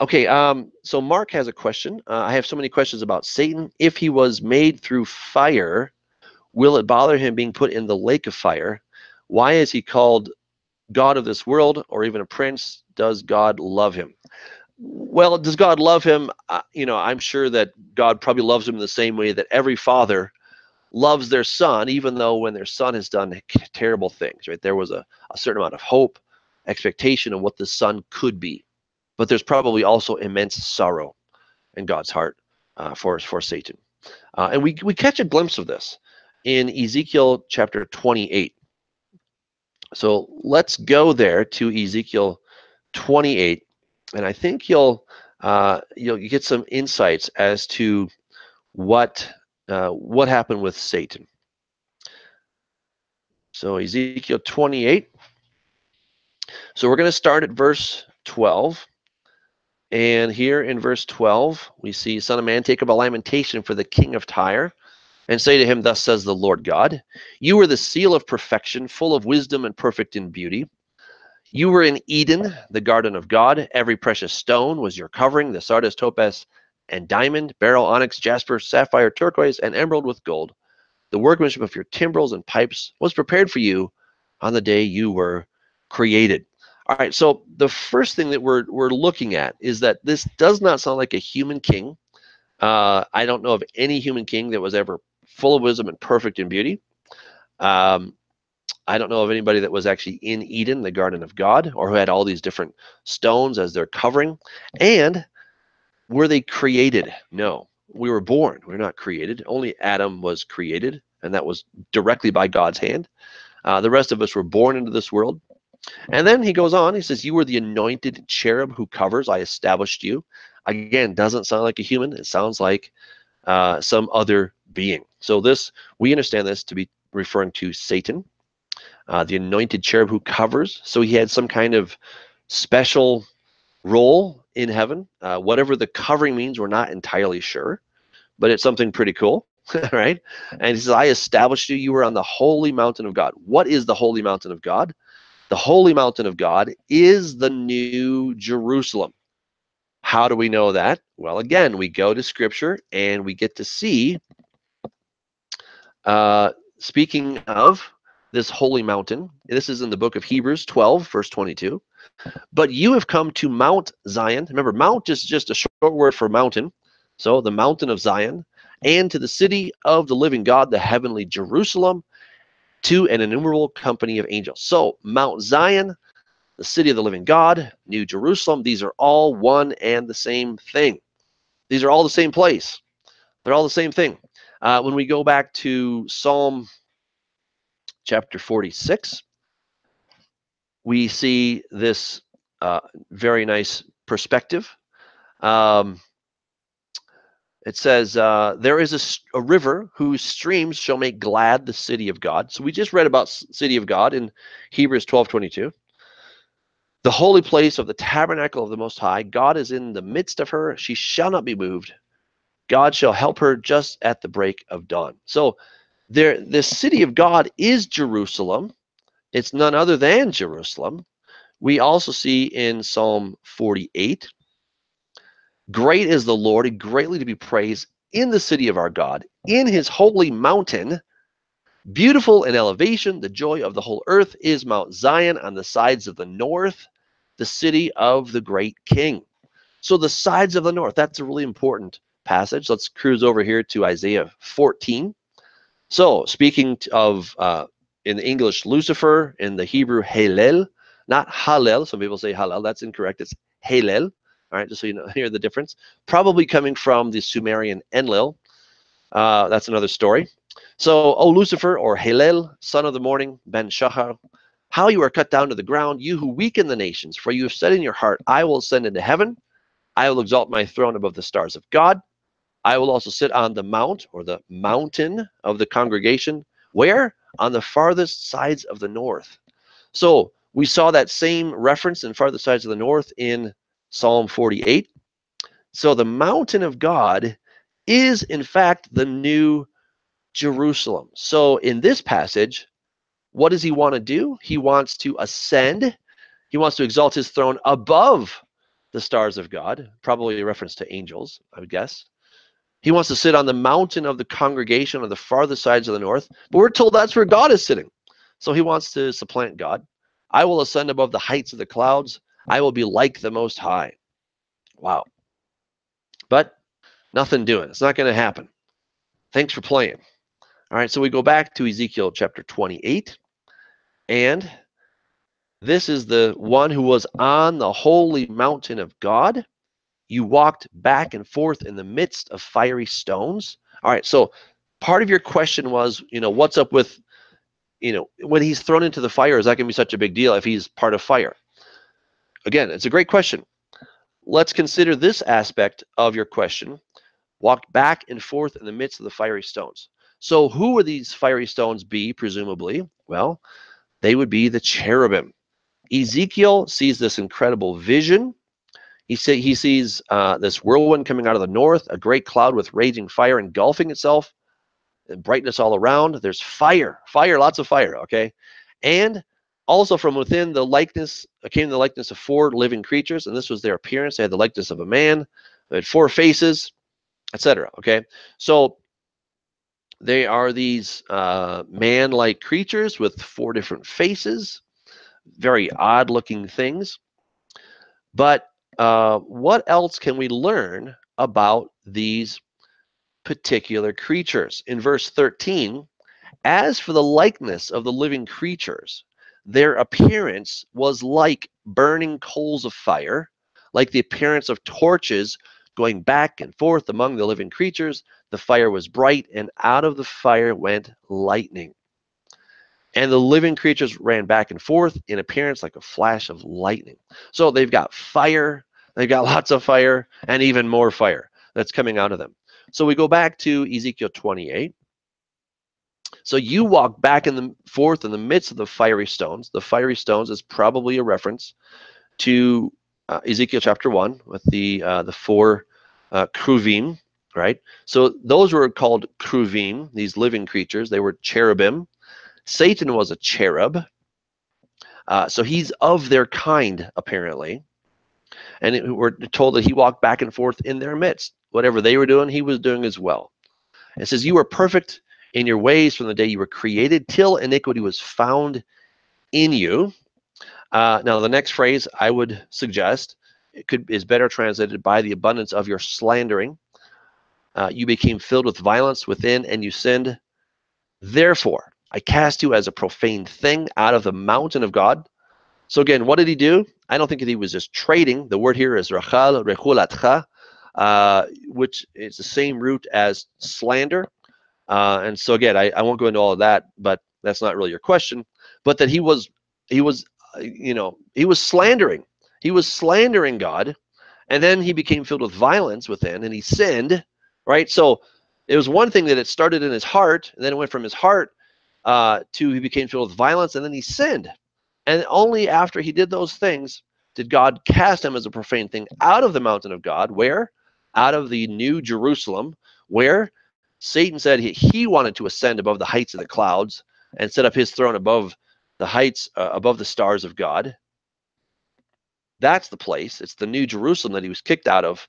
Okay, um, so Mark has a question. Uh, I have so many questions about Satan. If he was made through fire, will it bother him being put in the lake of fire? Why is he called God of this world or even a prince? Does God love him? Well, does God love him? Uh, you know, I'm sure that God probably loves him the same way that every father loves their son, even though when their son has done terrible things, right? There was a, a certain amount of hope, expectation of what the son could be. But there's probably also immense sorrow in God's heart uh, for, for Satan. Uh, and we, we catch a glimpse of this in Ezekiel chapter 28. So let's go there to Ezekiel 28, and I think you'll uh, you'll get some insights as to what uh, what happened with Satan. So Ezekiel 28. So we're going to start at verse 12. And here in verse 12, we see, Son of man, take up a lamentation for the king of Tyre and say to him, Thus says the Lord God, You were the seal of perfection, full of wisdom and perfect in beauty. You were in Eden, the garden of God. Every precious stone was your covering the sardius, topaz, and diamond, beryl, onyx, jasper, sapphire, turquoise, and emerald with gold. The workmanship of your timbrels and pipes was prepared for you on the day you were created. All right, so the first thing that we're, we're looking at is that this does not sound like a human king. Uh, I don't know of any human king that was ever full of wisdom and perfect in beauty. Um, I don't know of anybody that was actually in Eden, the garden of God, or who had all these different stones as their covering. And were they created? No. We were born. We're not created. Only Adam was created, and that was directly by God's hand. Uh, the rest of us were born into this world. And then he goes on, he says, You were the anointed cherub who covers. I established you. Again, doesn't sound like a human. It sounds like uh, some other being. So this, we understand this to be referring to Satan, uh, the anointed cherub who covers. So he had some kind of special role in heaven. Uh, whatever the covering means, we're not entirely sure, but it's something pretty cool, right? And he says, I established you. You were on the holy mountain of God. What is the holy mountain of God? The holy mountain of God is the new Jerusalem. How do we know that? Well, again, we go to scripture and we get to see uh, speaking of this holy mountain, this is in the book of Hebrews 12, verse 22. But you have come to Mount Zion. Remember, Mount is just a short word for mountain. So the mountain of Zion, and to the city of the living God, the heavenly Jerusalem, to an innumerable company of angels. So Mount Zion, the city of the living God, New Jerusalem, these are all one and the same thing. These are all the same place. They're all the same thing. Uh, when we go back to Psalm chapter 46, we see this uh, very nice perspective. Um, it says, uh, There is a, a, river whose streams shall make glad the city of God. So we just read about city of God in Hebrews 12 22. The holy place of the tabernacle of the Most High, God is in the midst of her. She shall not be moved. God shall help her just at the break of dawn. So there the city of God is Jerusalem. It's none other than Jerusalem. We also see in Psalm 48, great is the Lord and greatly to be praised in the city of our God, in his holy mountain. Beautiful in elevation, the joy of the whole earth is Mount Zion on the sides of the north, the city of the great king. So the sides of the north, that's a really important passage. Let's cruise over here to Isaiah 14. So, speaking of uh, in the English Lucifer, in the Hebrew Halel, not Hallel. Some people say Hallel. That's incorrect. It's Halel. All right, just so you know, hear the difference. Probably coming from the Sumerian Enlil. Uh, that's another story. So, O Lucifer, or Halel, son of the morning, Ben Shahar, how you are cut down to the ground, you who weaken the nations, for you have said in your heart, I will ascend into heaven. I will exalt my throne above the stars of God. I will also sit on the mount or the mountain of the congregation. Where? On the farthest sides of the north. So we saw that same reference in farthest sides of the north in Psalm 48. So the mountain of God is, in fact, the new Jerusalem. So in this passage, what does he want to do? He wants to ascend, he wants to exalt his throne above the stars of God, probably a reference to angels, I would guess. He wants to sit on the mountain of the congregation on the farthest sides of the north, but we're told that's where God is sitting. So he wants to supplant God. I will ascend above the heights of the clouds. I will be like the Most High. Wow. But nothing doing. It's not going to happen. Thanks for playing. All right, so we go back to Ezekiel chapter 28. And this is the one who was on the holy mountain of God. You walked back and forth in the midst of fiery stones. All right, so part of your question was, you know, what's up with, you know, when he's thrown into the fire, is that going to be such a big deal if he's part of fire? Again, it's a great question. Let's consider this aspect of your question. Walked back and forth in the midst of the fiery stones. So who would these fiery stones be, presumably? Well, they would be the cherubim. Ezekiel sees this incredible vision. He, say, he sees uh, this whirlwind coming out of the north, a great cloud with raging fire engulfing itself, and brightness all around. There's fire, fire, lots of fire, okay? And also from within the likeness came the likeness of four living creatures, and this was their appearance. They had the likeness of a man, they had four faces, etc. Okay, so they are these uh, man-like creatures with four different faces, very odd-looking things. But uh, what else can we learn about these particular creatures? In verse 13, as for the likeness of the living creatures, their appearance was like burning coals of fire, like the appearance of torches going back and forth among the living creatures. The fire was bright, and out of the fire went lightning. And the living creatures ran back and forth in appearance like a flash of lightning. So they've got fire, they've got lots of fire, and even more fire that's coming out of them. So we go back to Ezekiel 28. So you walk back and forth in the midst of the fiery stones. The fiery stones is probably a reference to uh, Ezekiel chapter one with the uh, the four uh, kruvim, right? So those were called kruvim, these living creatures. They were cherubim. Satan was a cherub. Uh, so he's of their kind, apparently. And it, we're told that he walked back and forth in their midst. Whatever they were doing, he was doing as well. It says, You were perfect in your ways from the day you were created till iniquity was found in you. Uh, now, the next phrase I would suggest could is better translated by the abundance of your slandering. Uh, you became filled with violence within, and you sinned. Therefore, I cast you as a profane thing out of the mountain of God. So again, what did he do? I don't think that he was just trading. The word here is rachal rechulatcha, uh, which is the same root as slander. Uh, and so again, I, I won't go into all of that, but that's not really your question. But that he was, he was, uh, you know, he was slandering. He was slandering God, and then he became filled with violence within, and he sinned. Right. So it was one thing that it started in his heart, and then it went from his heart uh, to he became filled with violence, and then he sinned. And only after he did those things did God cast him as a profane thing out of the mountain of God, where? Out of the new Jerusalem, where Satan said he, he wanted to ascend above the heights of the clouds and set up his throne above the heights, uh, above the stars of God. That's the place. It's the new Jerusalem that he was kicked out of.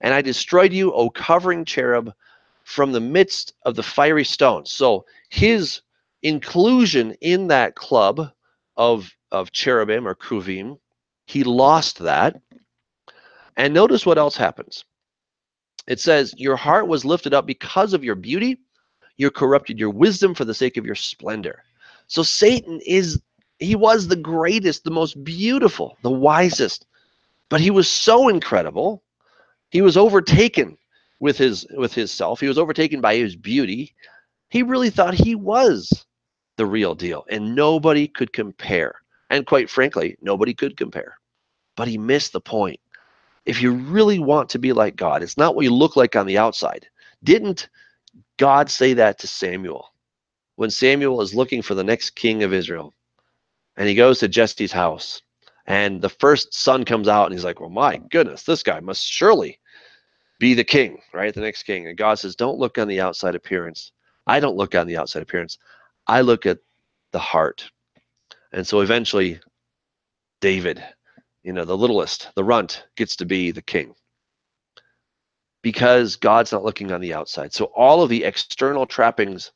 And I destroyed you, O covering cherub, from the midst of the fiery stones. So his inclusion in that club of, of cherubim or kruvim, he lost that. And notice what else happens. It says, Your heart was lifted up because of your beauty. You corrupted your wisdom for the sake of your splendor. So Satan is, he was the greatest, the most beautiful, the wisest. But he was so incredible. He was overtaken with his with his self. He was overtaken by his beauty. He really thought he was the real deal, and nobody could compare. And quite frankly, nobody could compare. But he missed the point if you really want to be like God, it's not what you look like on the outside. Didn't God say that to Samuel when Samuel is looking for the next king of Israel? And he goes to Jesse's house, and the first son comes out, and he's like, Well, my goodness, this guy must surely be the king, right? The next king. And God says, Don't look on the outside appearance. I don't look on the outside appearance. I look at the heart. And so eventually, David you know, the littlest, the runt gets to be the king because God's not looking on the outside. So all of the external trappings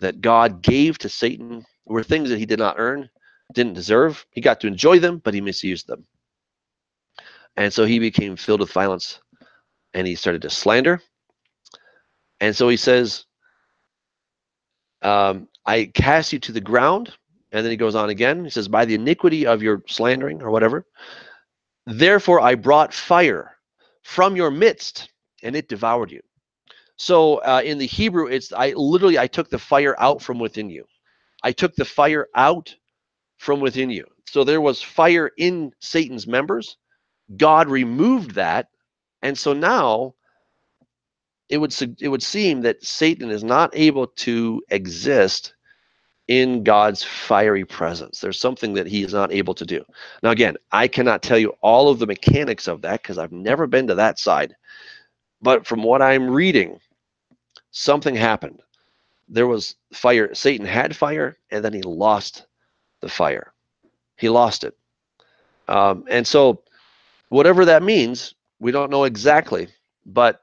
that God gave to Satan were things that he did not earn, didn't deserve. He got to enjoy them, but he misused them. And so he became filled with violence and he started to slander. And so he says, um, I cast you to the ground. And then he goes on again. He says, By the iniquity of your slandering or whatever, therefore I brought fire from your midst and it devoured you. So uh, in the Hebrew, it's I literally I took the fire out from within you. I took the fire out from within you. So there was fire in Satan's members. God removed that, and so now it would it would seem that Satan is not able to exist in God's fiery presence. There's something that he is not able to do. Now again, I cannot tell you all of the mechanics of that because I've never been to that side. But from what I'm reading, something happened. There was fire. Satan had fire, and then he lost the fire. He lost it. Um, and so, whatever that means, we don't know exactly. But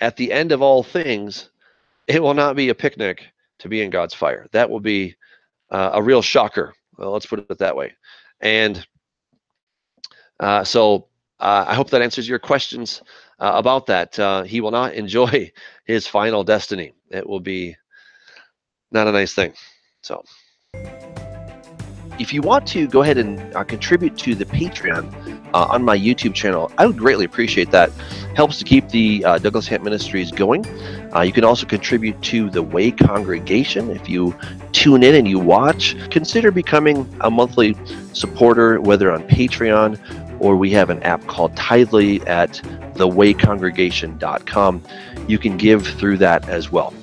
at the end of all things, it will not be a picnic to be in God's fire. That will be uh, a real shocker. Well, let's put it that way. And uh, so uh, I hope that answers your questions uh, about that. Uh, he will not enjoy his final destiny. It will be not a nice thing. So, if you want to go ahead and uh, contribute to the Patreon uh, on my YouTube channel, I would greatly appreciate that. Helps to keep the uh, Douglas Hamp Ministries going. Uh, you can also contribute to the Way Congregation. If you tune in and you watch, consider becoming a monthly supporter, whether on Patreon or we have an app called Tithely at thewaycongregation.com. You can give through that as well.